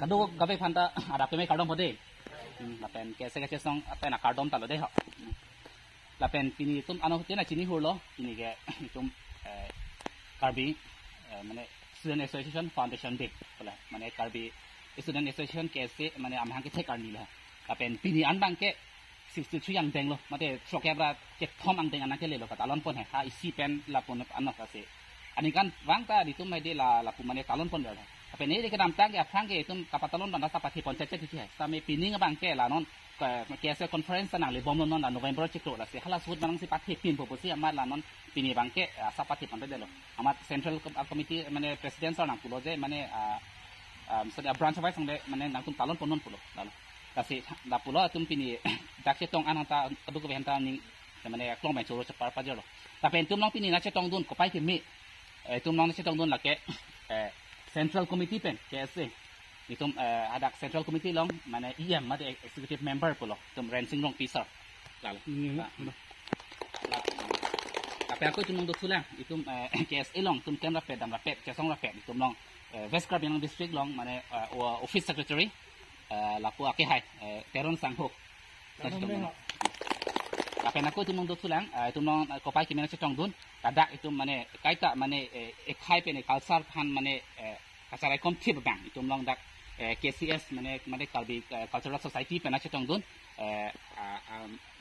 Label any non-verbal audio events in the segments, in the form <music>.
ಕಂದು ಗಬೇಕು ಅಂತ ಅಡಪೆ ಮೇಲೆ ಕಡಮ್ ಹೋದೆ lapen kese kese song apen akardom talo deh lapen pini tum ano tina chini hulo ini ke tum karbi mane student association foundation deh pula mane karbi student association kese mane amhang ke thekar nila lapen pini anbang ke 63 yang deng lo mate shokya bra ke thom ang deng anake le lo kat alon pon ha isi pen lapon anok ase ani kan wang ta di tum mai de la lapun mane talon pon le Peni di kedam tang ya frang itu kapal talon dan rasa pati poncet cek cek. Kami pini ngebang ke lah non kiasa conference nang le bom non dan November cek lo lah. Sehala suhut barang si pati pin proposisi amat lah non pini bang ke rasa pati poncet deh lo. Amat central committee mana presiden soal nang pulau je mana sudah branch wise nang mana nang kun talon ponon pulau lalu. Kasi da pulau tum pini dak cek tong anang ta keduk kebehan ta ning mana klong main curo cepat pajar lo. Tapi entum nang pini nang cek tong dun kopai kimi. Entum nang cek tong dun lah ke central committee pen KSA itum uh, ada central committee long mana IM made executive member pulo tum rensing long pisar lalu. Tapi aku cuma untuk tulang itum <laughs> uh, KSA long tum kem rapet dan rapet kesong rapet. Itum long uh, West Caribbean district long mana uh, office secretary uh, lapu ake hai uh, teron sangho tapi aku cuma untuk tulang itu long kopai kimena cetong dun kadak itu mana kaita mana ekai pene kalsar pan mana asara kom tip bang itum long dak KCS mane mane kalbi cultural society pena chetong dun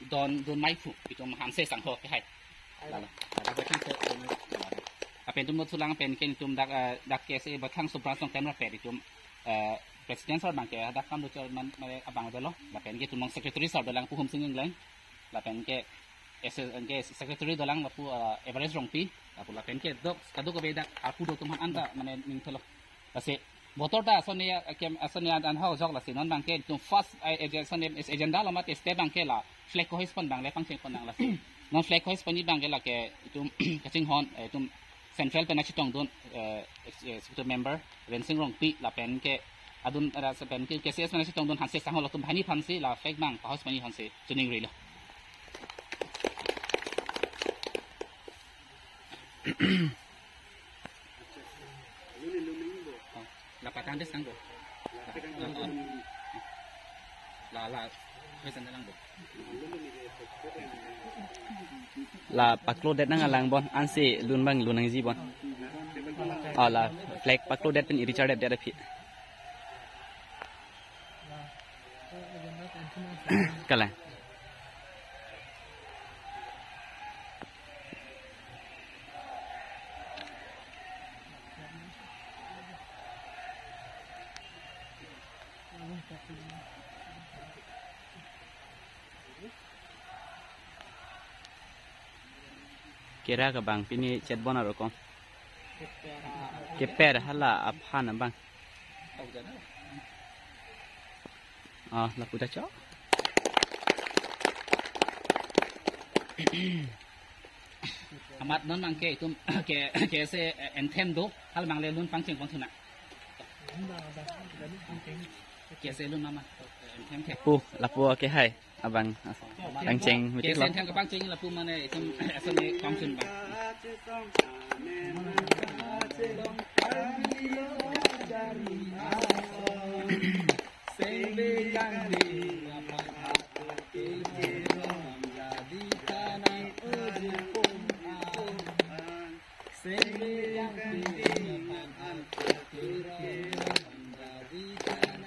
don don mai fu itum hamse sang ho ke hai lala ada ko chang a pen tum tulang pen ken tum dak dak KCS ba khang supra song kamra pe itum president sar bang ke dak kam do man mane abang belo la pen ke tum secretary sar belang pu hum sing lang la pen ke SNK secretary dalang lapu average rongpi lapu la pen ke dok kadok be dak aku do tum han anda mane ning thelo Kasi botor ta so niya kem asan niya an hao jog la si non bangke tu first agenda name is agenda la mat este bangke la flag ko his pan bang la pang sing pan la si non flag ko his pan ni bangke la ke tu kaching hon tu central pen achi tong don executive member ren sing rong pi la pen ke adun ra sa pen ke kcs man achi tong don han se sang la tu bhani phan si la flag bang pa hos pani han se chuning re la Mm-hmm. Napatandis lang po. Lala. Pwede na lang po. La paklo det nang alang bon ansi lunbang lunang ji bon. Oh, Ala flag paklo det pen irichar det det phi. Kira ka bang pini chat bona ro kom ke per hala aphan bang ah la puta cho amat non bang ke itu ke ke se entem do hal bang le lun pangcheng pang ke se lun mama entem ke pu la pu hai abang bang cheng mi ke tik se lo entem ka pangcheng la pu mane itu asane pangcheng bang ajak nondi pulang Inan kace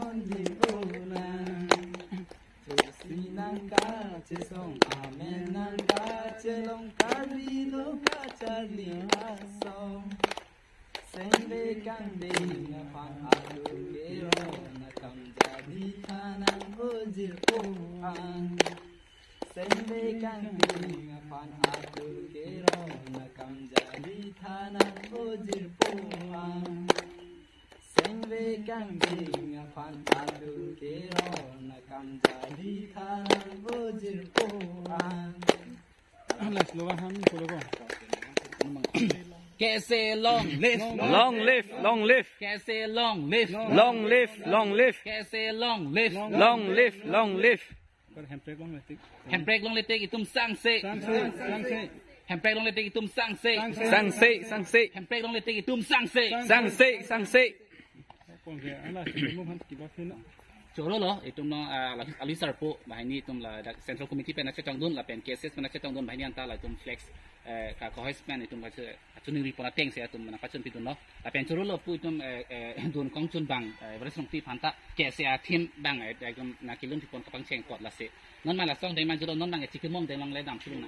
sende kan dinga pan atu kero na kam jari thana bojir poa sende kan dinga pan atu kero na kam jari thana bojir poa Allah slogan ham slogan Kẻ xe long live. Long live long live. Kẻ xe long live long live. Long live Kẻ xe long live. Long live long live. Handbrake long live itum sang se handbrake long live itum sang se sang se sang se handbrake long live itum sang se sang se sang se va a hacer. choro lo itum no ali sarpo bahini itum la central committee pe na chetang dun la pen cases pe na chetang dun bahini anta la itum flex ka ko hispan itum ka che atuning ri pona teng se itum na pachun pitun no la pen choro lo pu itum dun kong chun bang beres long ti phanta kese a thim bang itum na kilun ti pon kapang cheng kot la se non ma la song dai man juro non bang chikin mong dai long le dam chulu na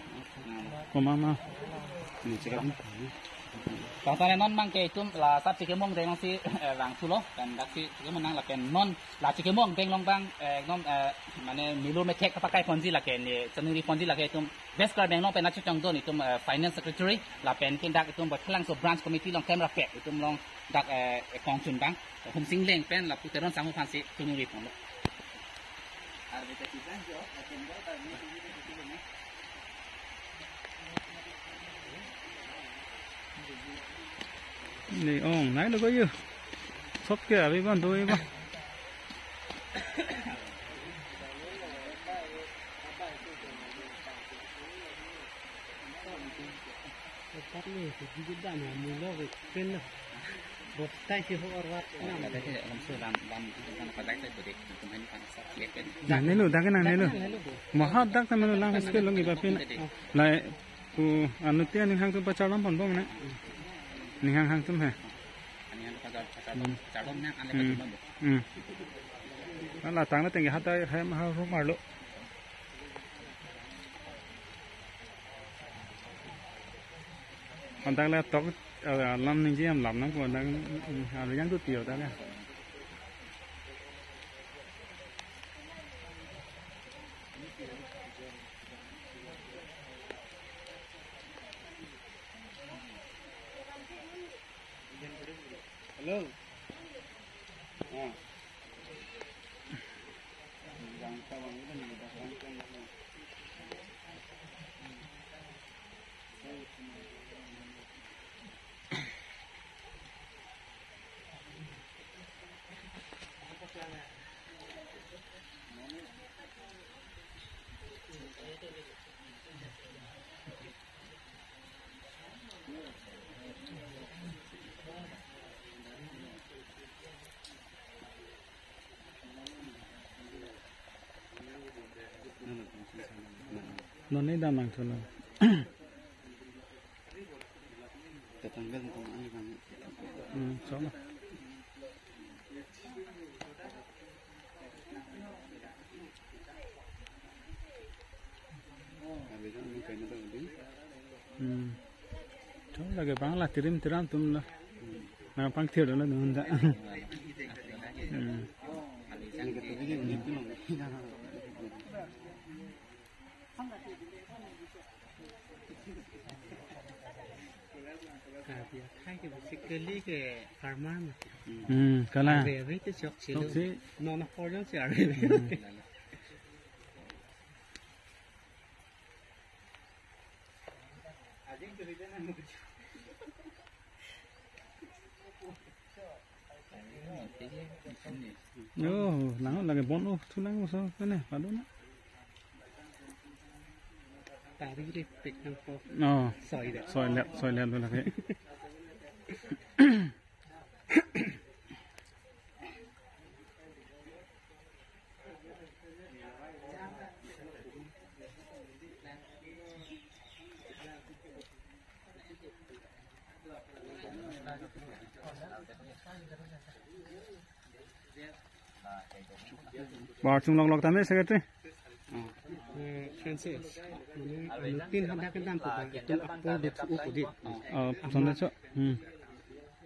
ko mama ni cakap Kalau tanya non mang ke itu lah sab cikin mong dengan si rang tulo dan dak si cikin menang lah ken non lah cikin mong deng long bang non mana milu me tek pakai ponzi lah ken ni cenuri ponzi lah ke itu best card deng long pen acu cang don itu finance secretary lah pen kin dak itu buat kelang so branch committee long camera pek itu long dak kong chun bang hum sing leng pen lah puteron sangu fansi cenuri pon lo. ni ong nai lo ko yu sop ke abi ban doi ba Ada ke dalam so lam lam kan Mà hát tu dek itu nó kan sab lek pen. na ne này dak na à, ne lo ma ha dak ta melo lang ske lo này ku anu tia ni hang tu pa chalam pon bo na ni hang hang tum ha Ani ừ. yang pada pada cadom nó là tăng nó tình cái hát tới hay mà không mà lộ. Còn tăng là tóc làm nên gì em lắm nó còn đang làm được dán tụt tiểu ta nè Hello. Yeah. Nó nên đam bằng thôi là tetangga tentang ani kan ừ. Rõ là abi kan ừ chỗ là cái băng là tirim tiram tum là mà băng thiệt đó là đúng không dạ. ừ ni kata dia ni tu dia khai cái basically cái farmer mà ừ cái là về với cái chọc xí luôn nó nó khó lắm sẽ ở đây Yo, nắng là cái bón ô, thu nắng sao cái này, phải đúng không? Tại đi cái tịch năng phố. Ờ, sỏi lẹo, sỏi lẹo, sỏi lẹo rồi là cái <laughs> Bocung log log tamis sekretari. Eh, Francis. Ini 300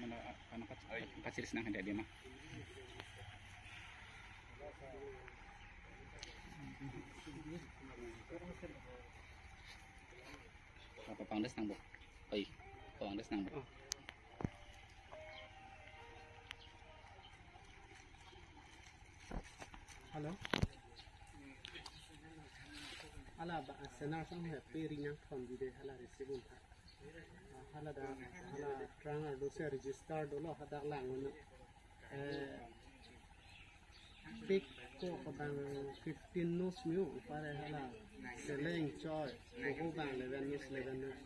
mana ah, anak kecil eh, senang ada dia mah? Apa pangdes nang bu? Oh, iya. Oi pangdes nang bu. Halo? Ala ba asana sang happy ringan from the hala receiving hala da hala trang ar dose register dolo hada lang na pick ko ko bang 15 nus mu pare hala selling choy ko ko bang 11 nus 11 nus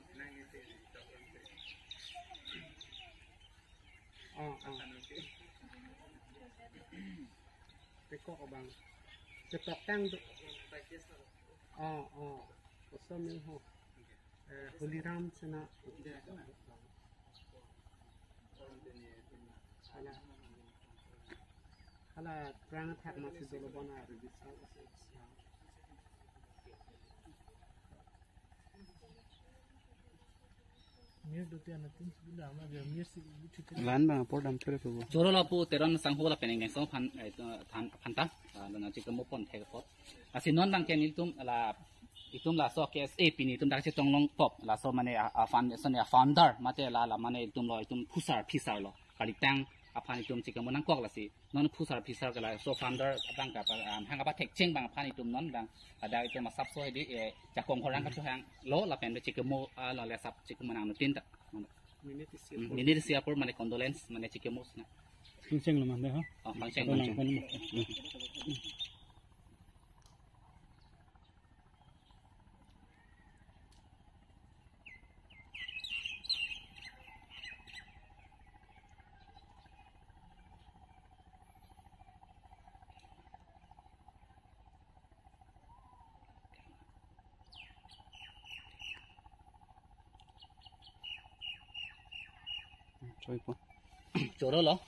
ah ah pick ko ko bang Cepat tang tu. Oh oh. Kosong ni ho. Huliram Sena খালা প্রাণ থাক মাছের জল বনা আর বিশাল lan non bang itum la so kes e pini itum dak chi tong long pop la so mane a fan son ya founder mate la la mane itum lo itum pusar pisar lo kali tang a phan itum chi mo nang kok la si non pusar pisar ka la so founder bang ka hang ka tek cheng bang phan itum non bang ada itum ma sap so di e ja kong khorang ka chu hang lo la pen chi mo la la sap chi mo nang no tin ta มินิติเสีย ini di siapur mana condolence mana cikemos na sing sing lo man de ha oh bangceng Coba. Jodoh loh.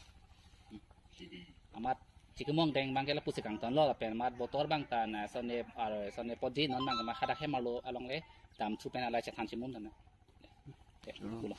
Amat chicken mong deng bang kela pusik angton lo pen mat botor bang tan sone ar sone podji non bang ma khada he malo along le tam chu pen ala chathan chimun tan. Te. Kulo.